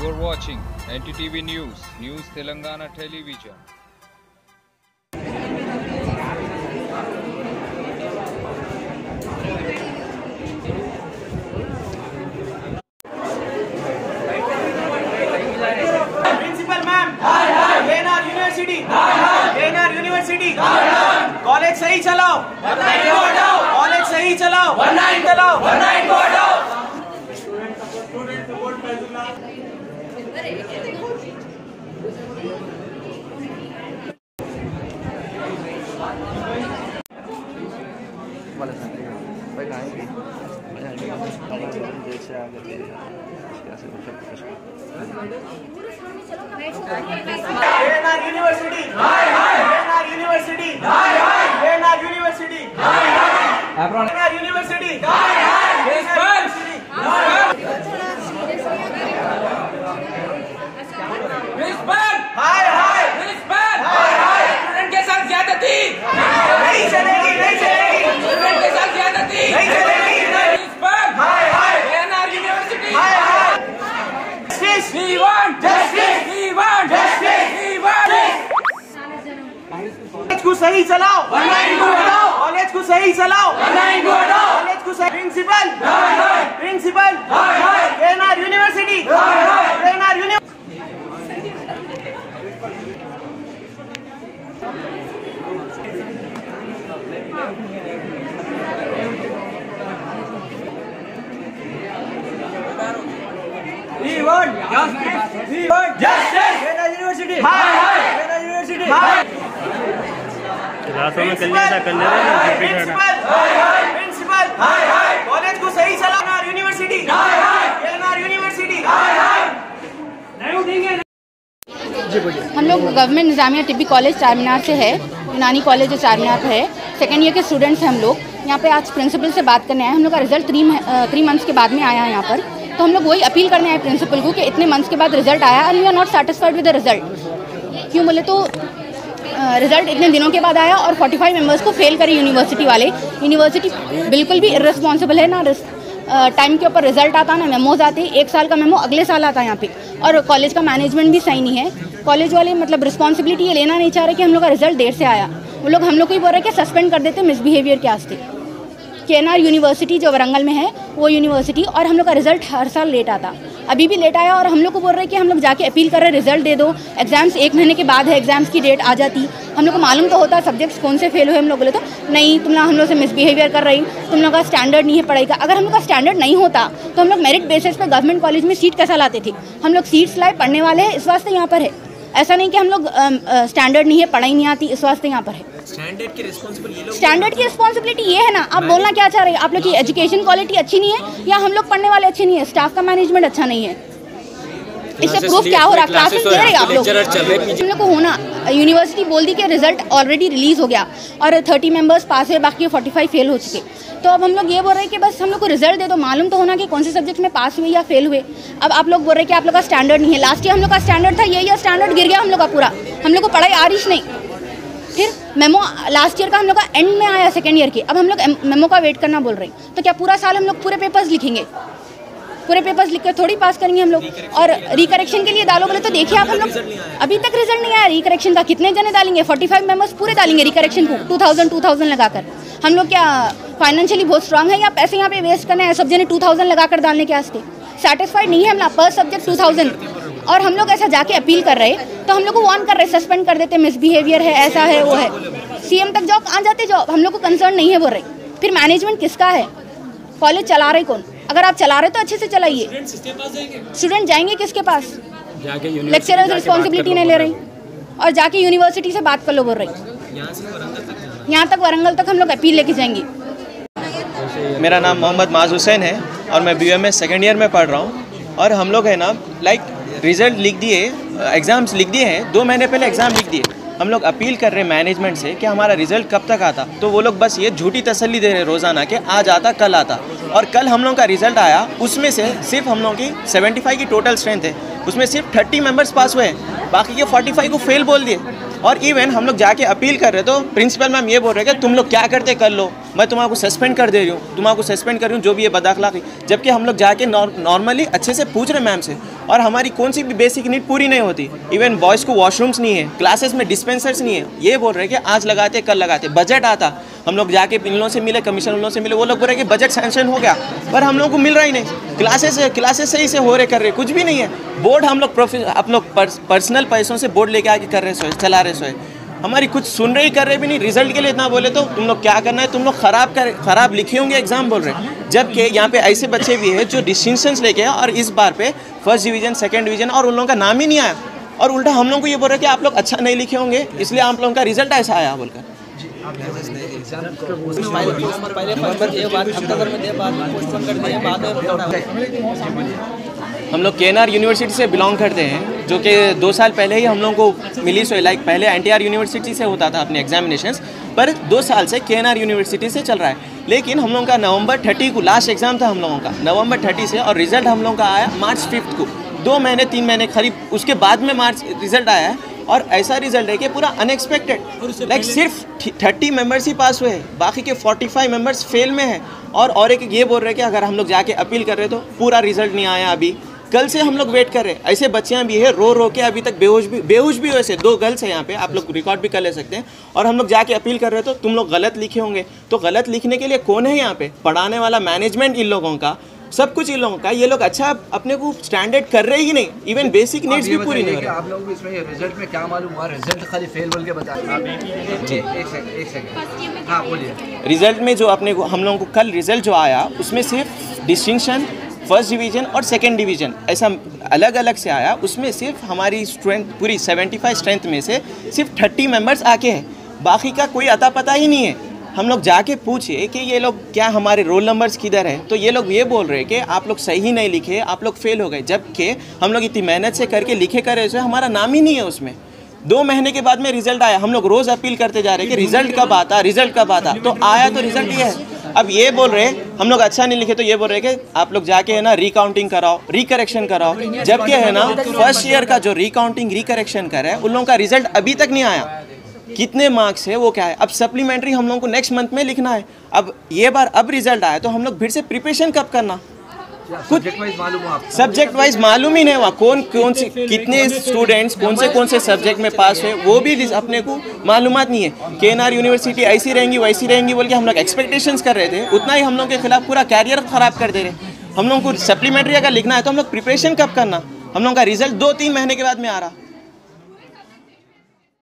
You are watching NTTV News, News Telangana Television. Principal ma'am NR university NR university college सही चलाओ college सही चलाओ चलाओ NR university NR university NR university NR university हाय hi student के साथ ज्यादती नहीं चलेगी नहीं चलेगी स्टूडेंट के साथ ज्यादती नहीं चलेगी प्रिंसिपल हाय हाय एनआर यूनिवर्सिटी हाय हाय we want Justice! We want Justice! We want college को सही चलाओ। कॉलेज को सही चलाओ। कॉलेज को सही principal principal NR university NR university we want we want Justice! NR university हाय हाय एनआर यूनिवर्सिटी हाय में कर लिया था कर ले रहे रिपीट प्रिंसिपल कॉलेज को सही एनआर यूनिवर्सिटी एनआर यूनिवर्सिटी हम लोग गवर्नमेंट निज़ामिया टिब्बी कॉलेज चार मीनार से है, यूनानी कॉलेज जो चार मीनार है सेकेंड ईयर के स्टूडेंट्स हैं हम लोग। यहाँ पे आज प्रिंसिपल से बात करने आए हम लोग का रिज़ल्ट थ्री थ्री मंथ्स के बाद में आया है यहाँ पर। तो हम लोग वही अपील करने आए प्रिंसिपल को कि इतने मंथ्स के बाद रिज़ल्ट आया and we are not satisfied with the result क्यों बोले तो रिज़ल्ट इतने दिनों के बाद आया और 45 मेंबर्स को फेल करे यूनिवर्सिटी वाले। यूनिवर्सिटी बिल्कुल भी इरेस्पॉन्सिबल है ना टाइम के ऊपर रिज़ल्ट आता ना मेमोज आते, एक साल का मेमो अगले साल आता है यहाँ पे। और कॉलेज का मैनेजमेंट भी सही नहीं है। कॉलेज वाले मतलब रिस्पॉन्सिबिलिटी ये लेना नहीं चाह रहे कि हम लोग का रिज़ल्ट देर से आया। वो लोग हम लोग को ही बोल रहे हैं कि सस्पेंड कर देते मिसबिहेवियर के वास्ते के यूनिवर्सिटी जो वरंगल में है, वो यूनिवर्सिटी और हम लोग का रिज़ल्ट हर साल लेट आता। अभी भी लेट आया और हम लोग को बोल रहे हैं कि हम लोग जाके अपील कर रहे हैं रिज़ल्ट दे दो। एग्ज़ाम्स एक महीने के बाद है एग्ज़ाम्स की डेट आ जाती। हम लोग को मालूम तो होता सब्जेक्ट्स कौन से फेल हुए हम लोग बोले तो नहीं, तुम लोग हम लोग से मिसबिहेवियर कर रही, तुम लोग का स्टैंडर्ड नहीं है पढ़ाई का। अगर हम लोग का स्टैंडर्ड नहीं होता तो हम लोग मेरिट बेसिस पर गवर्नमेंट कॉलेज में सीट कैसा लाते थे? हम लोग सीट्स लाए, पढ़ने वाले इस वास्ते यहाँ पर है। ऐसा नहीं कि हम लोग स्टैंडर्ड नहीं है पढ़ाई नहीं आती इस वास्ते यहाँ पर है। स्टैंडर्ड की रिस्पॉन्सिबिलिटी ये है ना आप बोलना क्या चाह रहे हैं? आप लोग की एजुकेशन क्वालिटी अच्छी नहीं है या हम लोग पढ़ने वाले अच्छे नहीं है? स्टाफ का मैनेजमेंट अच्छा नहीं है। इससे प्रूफ क्या हो रहा? है क्लासेस रहे आप लोग। हम लोग को होना यूनिवर्सिटी बोल दी कि रिज़ल्ट ऑलरेडी रिलीज़ हो गया और थर्टी मेंबर्स पास हुए बाकी फोर्टी फाइव फेल हो चुके। तो अब हम लोग ये बोल रहे हैं कि बस हम लोग को रिज़ल्ट दे दो। मालूम तो होना कि कौन से सब्जेक्ट में पास हुए या फेल हुए। अब आप लोग बोल रहे हैं कि आप लोग का स्टैंडर्ड नहीं है। लास्ट ईयर हम लोग का स्टैंडर्ड था ये ईयर स्टैंडर्ड गिर गया हम लोग का पूरा। हम लोग को पढ़ाई आ रही नहीं। फिर मेमो लास्ट ईयर का हम लोग का एंड में आया सेकेंड ईयर के। अब हम लोग मेमो का वेट करना बोल रहे हैं। तो क्या पूरा साल हम लोग पूरे पेपर्स लिखेंगे? पूरे पेपर्स लिख कर थोड़ी पास करेंगे हम लोग। और रिकरेक्शन के लिए डालो बोले तो देखिए आप हम लोग। अभी तक रिज़ल्ट नहीं आया। रिकरेक्शन का कितने जने डालेंगे? 45 मेंबर्स पूरे डालेंगे रिकरेक्शन को। 2000 2000 लगाकर। हम लोग क्या फाइनेंशियली बहुत स्ट्रांग है या पैसे यहाँ पे वेस्ट करना है? सब जने 2000 लगाकर डालने के वास्ते सेटिस्फाइड नहीं है हम लोग। पर सब्जेक्ट 2000 और हम लोग ऐसा जाके अपील कर रहे तो हम लोग को वार्न कर रहे सस्पेंड कर देते मिसबिहेवियर है, ऐसा है, वो है। सीएम तक जॉब आ जाते जॉब हम लोग को कंसर्न नहीं है बोल रहे। फिर मैनेजमेंट किसका है? कॉलेज चला रहे कौन? अगर आप चला रहे तो अच्छे से चलाइए। स्टूडेंट जाएँगे? किसके पास? लेक्चरर्स रिस्पॉन्सिबिलिटी नहीं ले रही। और जाके यूनिवर्सिटी से बात कर लो बोल रही। यहाँ तक वारंगल तक हम लोग अपील लेके जाएँगे। मेरा नाम मोहम्मद माज हुसैन है और मैं BMS second year में पढ़ रहा हूँ। और हम लोग है ना लाइक रिज़ल्ट लिख दिए एग्ज़ाम्स लिख दिए हैं। दो महीने पहले एग्ज़ाम लिख दिए। हम लोग अपील कर रहे हैं मैनेजमेंट से कि हमारा रिज़ल्ट कब तक आता। तो वो लोग बस ये झूठी तसल्ली दे रहे रोज़ाना कि आज आता, कल आता। और कल हम लोगों का रिज़ल्ट आया, उसमें से सिर्फ़ हम लोगों की 75 की टोटल स्ट्रेंथ है। उसमें सिर्फ़ थर्टी मेंबर्स पास हुए हैं। बाकी के फोर्टी फाइव को फेल बोल दिए। और इवन हम लोग जाके अपील कर रहे तो प्रिंसिपल मैम ये बोल रहे कि तुम लोग क्या करते, कर लो। मैं तुम्हारा सस्पेंड कर दे रही हूँ, तुम्हारा सस्पेंड कर रही हूँ, जो भी ये बदाखलाकी जबकि हम लोग जाके नॉर्मली अच्छे से पूछ रहे मैम से। और हमारी कौन सी भी बेसिक नीड पूरी नहीं होती। इवन बॉयज़ को वॉशरूम्स नहीं है क्लासेस में डिस्पेंसर्स नहीं है। ये बोल रहे कि आज लगाते, कल लगाते बजट आता। हम लोग जाके इन लोगों से मिले कमीशन उन लोगों से मिले, वो लोग बोल रहे कि बजट सैंक्शन हो गया, पर हम लोगों को मिल रहा ही नहीं। क्लासेस क्लासेस सही से हो रहे, कर रहे, कुछ भी नहीं है। बोर्ड हम लोग प्रोफे हम लोग पर्सनल पैसों से बोर्ड लेके आके कर रहे सोए चला रहे सोए हमारी कुछ सुन रहे कर रहे भी नहीं रिज़ल्ट के लिए इतना बोले तो तुम लोग क्या करना है? तुम लोग खराब कर, खराब लिखे होंगे एग्ज़ाम बोल रहे जबकि यहाँ पे ऐसे बच्चे भी हैं जो डिस्टिंक्शंस लेके और इस बार पे फ़र्स्ट डिवीज़न सेकंड डिवीज़न और उन लोगों का नाम ही नहीं आया। और उल्टा हम लोग को ये बोल रहे कि आप लोग अच्छा नहीं लिखे होंगे, इसलिए आप लोगों का रिज़ल्ट ऐसा आया बोलकर। हम लोग के यूनिवर्सिटी से बिलोंग करते हैं, जो कि दो साल पहले ही हम लोगों को मिली सो लाइक पहले एनटीआर यूनिवर्सिटी से होता था अपने एग्जामिनेशन पर दो साल से के यूनिवर्सिटी से चल रहा है। लेकिन हम लोगों का नवंबर थर्टी को लास्ट एग्ज़ाम था हम लोगों का, नवंबर थर्टी से, और रिज़ल्ट हम लोगों का आया मार्च फिफ्थ को। दो महीने, तीन महीने करीब उसके बाद में मार्च रिज़ल्ट आया है। और ऐसा रिज़ल्ट है कि पूरा अनएक्सपेक्टेड लाइक सिर्फ़ थर्टी मेंबर्स ही पास हुए हैं बाकी के फोर्टी फाइव मेंबर्स फेल में हैं। और और एक ये बोल रहे हैं कि अगर हम लोग जाके अपील कर रहे तो पूरा रिज़ल्ट नहीं आया अभी। कल से हम लोग वेट कर रहे हैं। ऐसे बच्चियाँ भी है रो रो के अभी तक बेहोश भी बेहोश भी वैसे दो गर्ल्स हैं यहाँ पे आप लोग रिकॉर्ड भी कर ले सकते हैं। और हम लोग जाके अपील कर रहे तो तुम लोग गलत लिखे होंगे। तो गलत लिखने के लिए कौन है यहाँ पे? पढ़ाने वाला मैनेजमेंट इन लोगों का। सब कुछ इन लोगों का। ये लोग अच्छा अपने को स्टैंडर्ड कर रहे ही नहीं। इवन बेसिक नीड्स भी पूरी नहीं हो रही। आप लोगों को इसमें रिज़ल्ट में क्या मालूम हुआ? रिज़ल्ट खाली फेल बोल के बता हाँ। बोलिए। रिज़ल्ट में जो अपने को हम लोगों को कल रिज़ल्ट जो आया उसमें सिर्फ़ डिस्टिंक्शन फ़र्स्ट डिवीज़न और सेकंड डिवीज़न ऐसा अलग अलग से आया। उसमें सिर्फ़ हमारी स्ट्रेंथ पूरी 75 स्ट्रेंथ में से सिर्फ़ 30 मेंबर्स आके हैं। बाकी का कोई अता पता ही नहीं है। हम लोग जाके पूछिए कि ये लोग क्या हमारे रोल नंबर्स किधर है? तो ये लोग ये बोल रहे हैं कि आप लोग सही नहीं लिखे आप लोग फेल हो गए। जबकि हम लोग इतनी मेहनत से करके लिखे कर रहे थे हमारा नाम ही नहीं है उसमें। दो महीने के बाद में रिज़ल्ट आया। हम लोग रोज़ अपील करते जा रहे हैं कि रिज़ल्ट कब आता रिज़ल्ट कब आता। तो आया तो रिज़ल्ट ये है। अब ये बोल रहे हैं हम लोग अच्छा नहीं लिखे तो ये बोल रहे हैं कि आप लोग जाके है ना रिकाउंटिंग कराओ रिकरेक्शन कराओ। जबकि है ना फ़र्स्ट ईयर का जो रिकाउंटिंग रिकरेक्शन कर रहा है उन लोगों का रिज़ल्ट अभी तक नहीं आया। कितने मार्क्स है वो क्या है? अब सप्लीमेंट्री हम लोगों को नेक्स्ट मंथ में लिखना है। अब ये बार अब रिज़ल्ट आया तो हम लोग फिर से प्रिपरेशन कब करना? कुछ सब्जेक्ट वाइज मालूम ही नहीं हुआ। कौन कौन से कितने स्टूडेंट्स कौन से कौन से सब्जेक्ट में पास हुए वो भी अपने को मालूम नहीं है। के यूनिवर्सिटी ऐसी रहेंगी वैसी रहेंगी बोल के हम लोग एक्सपेक्टेशंस कर रहे थे। उतना ही हम लोग के खिलाफ पूरा कैरियर खराब कर दे रहे हम लोग को सप्लीमेंट्री अगर लिखना है तो हम लोग प्रिपरेशन कब करना? हम लोग का रिज़ल्ट दो तीन महीने के बाद में आ रहा।